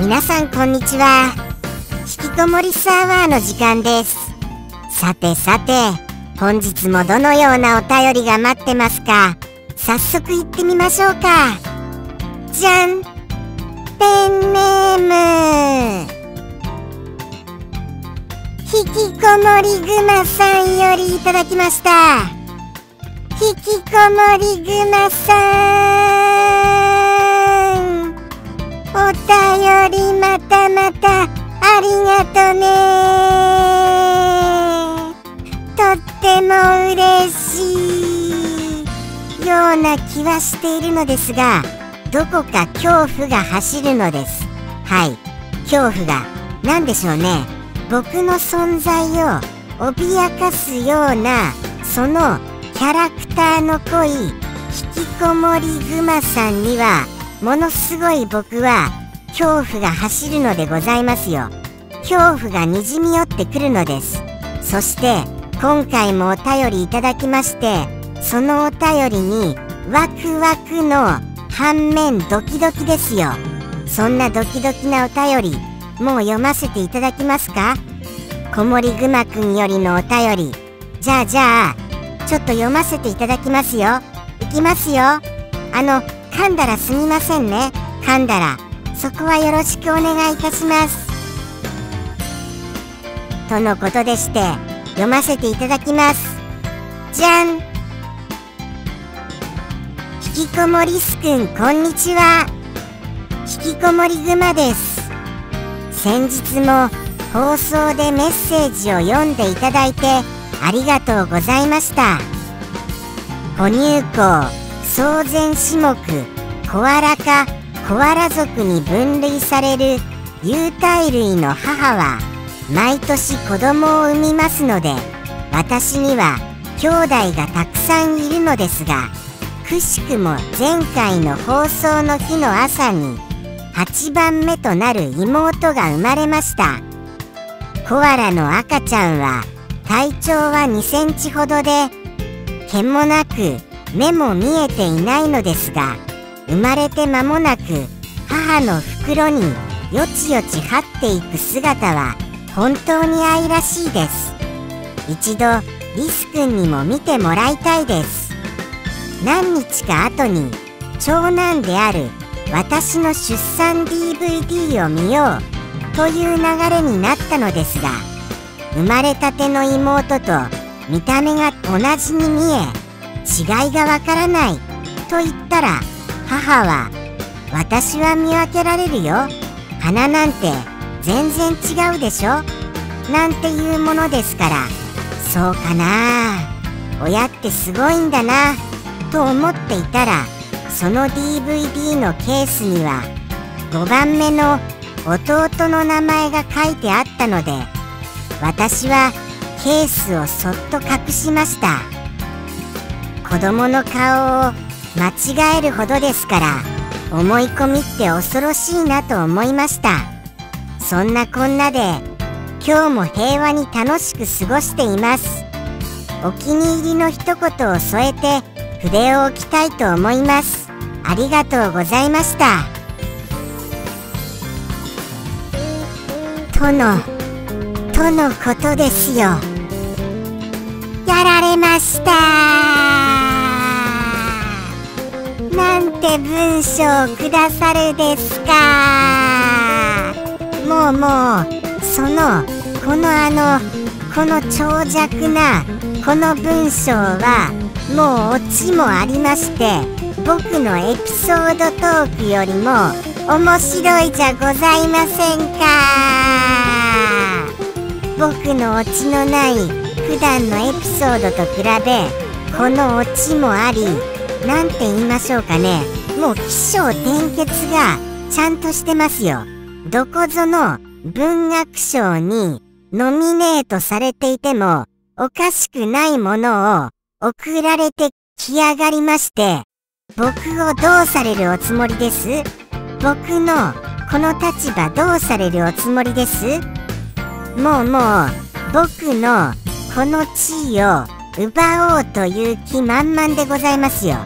皆さんこんにちは。引きこもりサーバーの時間です。さてさて本日もどのようなお便りが待ってますか？早速行ってみましょうか。じゃん。ペンネーム。引きこもりぐまさんよりいただきました。引きこもりぐまさん。お便りまたまたありがとね。とっても嬉しい。ような気はしているのですがどこか恐怖が走るのです。はい。恐怖が。何でしょうね。僕の存在を脅かすようなそのキャラクターの濃い引きこもりグマさんにはものすごい僕は恐怖が走るのでございますよ。恐怖がにじみ寄ってくるのです。そして今回もお便りいただきましてそのお便りにワクワクの反面ドキドキですよ。そんなドキドキなお便りもう読ませていただきますか？子守ぐまくんよりのお便り。じゃあじゃあちょっと読ませていただきますよ。いきますよ。あの噛んだらすみませんね。噛んだら。そこはよろしくお願いいたします。とのことでして読ませていただきます。じゃん。引きこもりすくんこんにちは。引きこもりぐまです。先日も放送でメッセージを読んでいただいてありがとうございました。哺乳綱総前種目コアラ科コアラ族に分類される有袋類の母は毎年子供を産みますので私には兄弟がたくさんいるのですがくしくも前回の放送の日の朝に8番目となる妹が生まれました。コアラの赤ちゃんは体長は2センチほどで毛もなく目も見えていないのですが生まれて間もなく母の袋によちよち張っていく姿は本当に愛らしいです。一度リス君にも見てもらいたいです。何日か後に長男である私の出産 DVD を見ようという流れになったのですが生まれたての妹と見た目が同じに見え違いがわからない。と言ったら母は私は見分けられるよ。鼻なんて全然違うでしょ。なんていうものですからそうかな。親ってすごいんだな。と思っていたらその DVD のケースには5番目の弟の名前が書いてあったので私はケースをそっと隠しました。子供の顔を間違えるほどですから思い込みって恐ろしいなと思いました。そんなこんなで今日も平和に楽しく過ごしています。お気に入りの一言を添えて筆を置きたいと思います。ありがとうございました。とのとのことですよ。やられました。なんて文章をくださるですか？もうもうそのこのあのこの長尺なこの文章はもうオチもありまして僕のエピソードトークよりも面白いじゃございませんか？僕のオチのない普段のエピソードと比べこのオチもあり何て言いましょうかね。もう起承転結がちゃんとしてますよ。どこぞの文学賞にノミネートされていてもおかしくないものを送られてきやがりまして。僕をどうされるおつもりです？僕のこの立場どうされるおつもりです？もうもう僕のこの地位を奪おうという気満々でございますよ。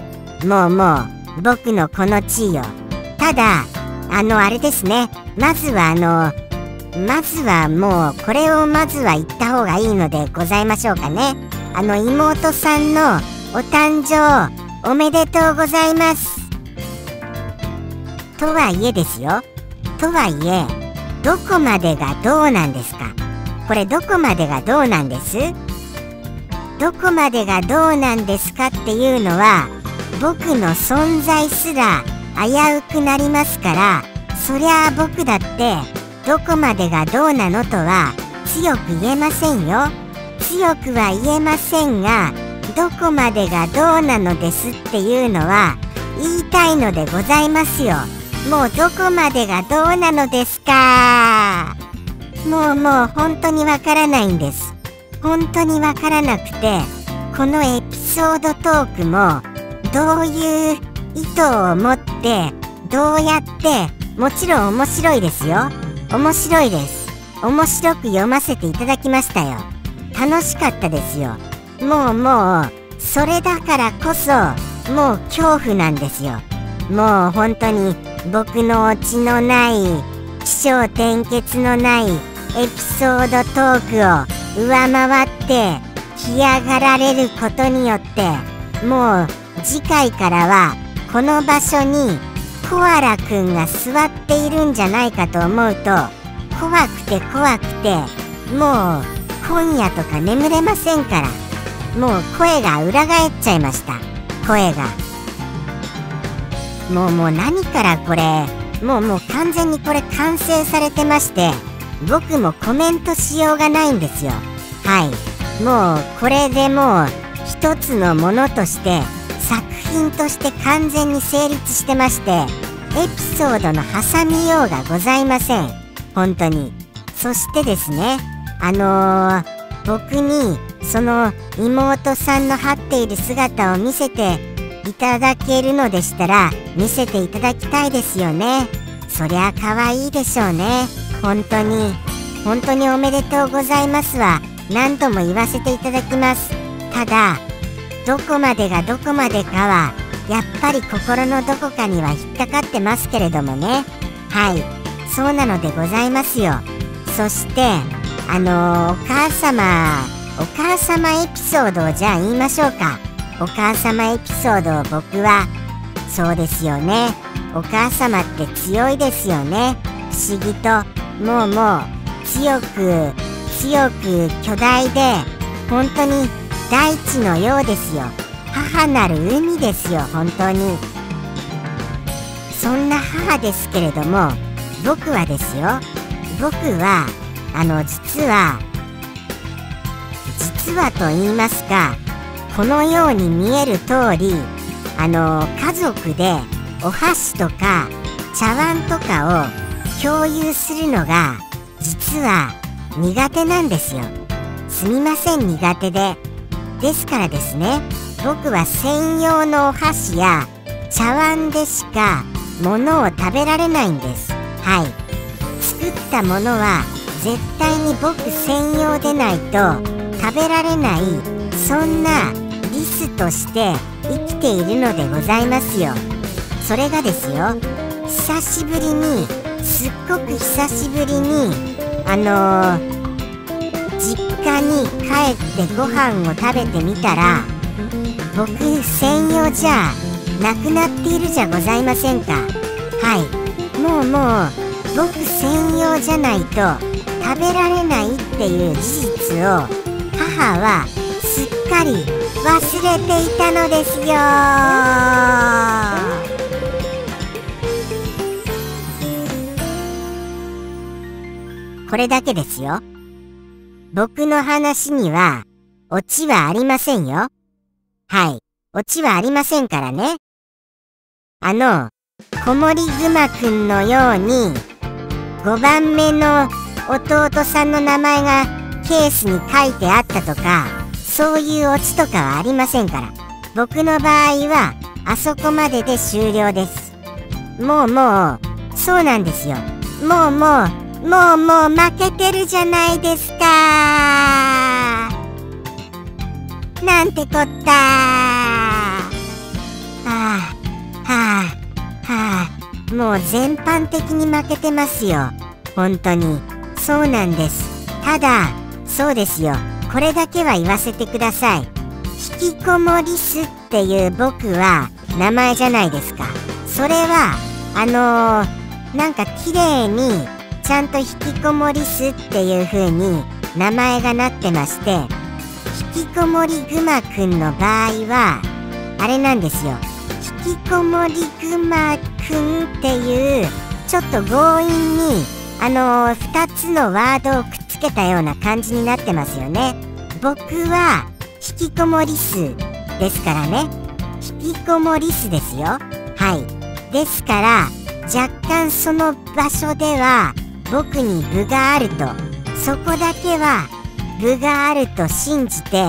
もうもう僕のこの地位をただあのあれですね。まずはあのまずはもうこれをまずは言った方がいいのでございましょうかね。あの妹さんのお誕生おめでとうございます。とはいえですよ。とはいえどこまでがどうなんですか？これどこまでがどうなんです？どこまでがどうなんですかっていうのは僕の存在すら危うくなりますからそりゃあ僕だってどこまでがどうなのとは強く言えませんよ。強くは言えませんがどこまでがどうなのですっていうのは言いたいのでございますよ。もうどこまでがどうなのですか。もうもう本当にわからないんです。本当にわからなくてこのエピソードトークもどういう意図を持ってどうやってもちろん面白いですよ。面白いです。面白く読ませていただきましたよ。楽しかったですよ。もうもうそれだからこそもう恐怖なんですよ。もう本当に僕のオチのない起承転結のないエピソードトークを上回って干上がられることによってもう次回からはこの場所にコアラくんが座っているんじゃないかと思うと怖くて怖くてもう今夜とか眠れませんからもう声が裏返っちゃいました。声が。もうもう何からこれもうもう完全にこれ完成されてまして僕もコメントしようがないんですよ。はい。もうこれでもう一つのものとして作品として完全に成立してましてエピソードの挟みようがございません。本当に。そしてですねあのー、僕にその妹さんの張っている姿を見せていただけるのでしたら見せていただきたいですよね。そりゃ可愛いでしょうね。本当に本当におめでとうございますは何度も言わせていただきます。ただどこまでがどこまでかはやっぱり心のどこかには引っかかってますけれどもね。はい。そうなのでございますよ。そしてあのー、お母様お母様エピソードをじゃあ言いましょうか。お母様エピソードを僕はそうですよね。お母様って強いですよね。不思議と。もうもう強く強く巨大で本当に大地のようですよ。母なる海ですよ本当に。そんな母ですけれども僕はですよ。僕はあの実は実はと言いますかこのように見える通りあの家族でお箸とか茶碗とかを共有するのが実は苦手なんですよ。すみません苦手で。ですからですね僕は専用のお箸や茶碗でしか物を食べられないんです。はい。作ったものは絶対に僕専用でないと食べられないそんなリスとして生きているのでございますよ。それがですよ久しぶりにすっごく久しぶりにあのー、実家に帰ってご飯を食べてみたら僕専用じゃなくなっているじゃございませんか。はい。もうもう僕専用じゃないと食べられないっていう事実を母はすっかり忘れていたのですよこれだけですよ。僕の話にはオチはありませんよ。はい。オチはありませんからね。あの子守熊くんのように5番目の弟さんの名前がケースに書いてあったとかそういうオチとかはありませんから。僕の場合はあそこまでで終了です。もうもうそうなんですよ。もうもうもうもう負けてるじゃないですか。なんてこった。はあはあはあ。もう全般的に負けてますよ。本当に。そうなんです。ただそうですよ。これだけは言わせてください。引きこもりすっていう僕は名前じゃないですか。それはあのー、なんか綺麗にちゃんと引きこもりすっていう風に名前がなってまして引きこもりぐまくんの場合はあれなんですよ。引きこもりぐまくんっていうちょっと強引にあのー、2つのワードをくっつけたような感じになってますよね。僕は引きこもりすですからね。引きこもりすですよ。はい。ですから若干その場所では僕に部があると。そこだけは部があると信じて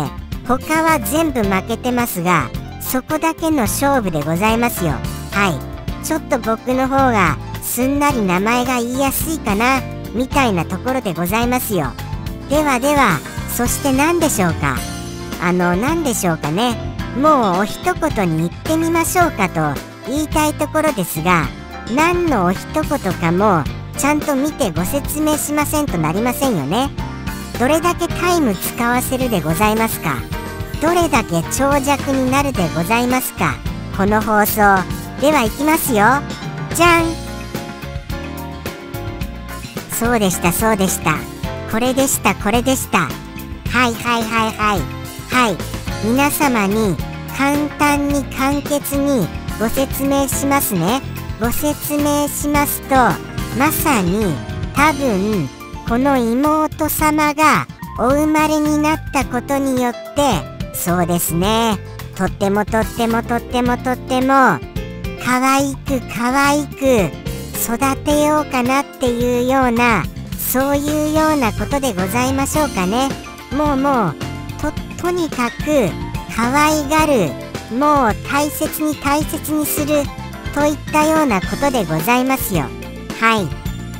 他は全部負けてますがそこだけの勝負でございますよ。はい。ちょっと僕の方がすんなり名前が言いやすいかなみたいなところでございますよ。ではではそして何でしょうか。あの何でしょうかね。もうお一言に言ってみましょうかと言いたいところですが何のお一言かもちゃんと見てご説明しませんとなりませんよね。どれだけタイム使わせるでございますか？どれだけ長尺になるでございますか？この放送ではいきますよ。じゃん。そうでしたそうでした。これでしたこれでした。はいはいはいはい。はい。皆様に簡単に簡潔にご説明しますね。ご説明しますとまさに多分この妹様がお生まれになったことによってそうですね。とってもとってもとってもとっても可愛く可愛く育てようかなっていうようなそういうようなことでございましょうかね。もうもうととにかく可愛がるもう大切に大切にするといったようなことでございますよ。はい。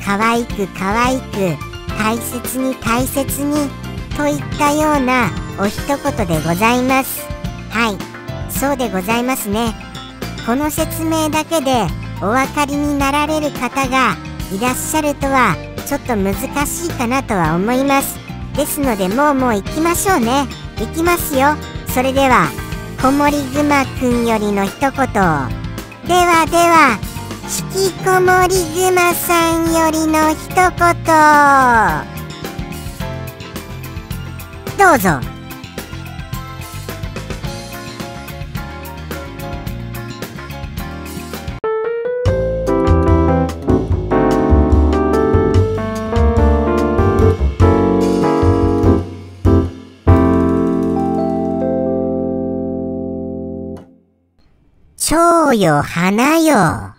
可愛く可愛く大切に大切にといったようなお一言でございます。はい。そうでございますね。この説明だけでお分かりになられる方がいらっしゃるとはちょっと難しいかなとは思います。ですのでもうもう行きましょうね。行きますよ。それでは子守ぐまくんよりの一言ではでは引きこもりぐまさんよりの一言。どうぞ。蝶よ花よ。